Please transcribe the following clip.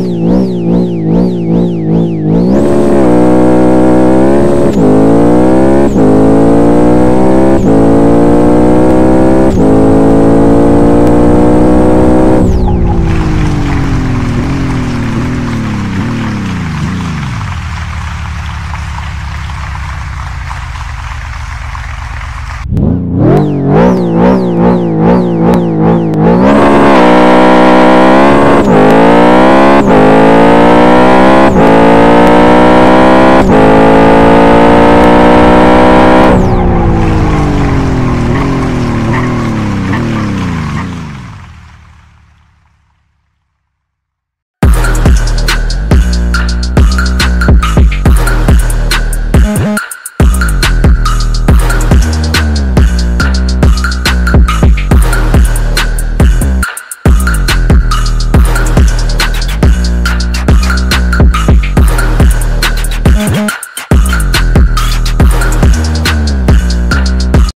Mm-hmm.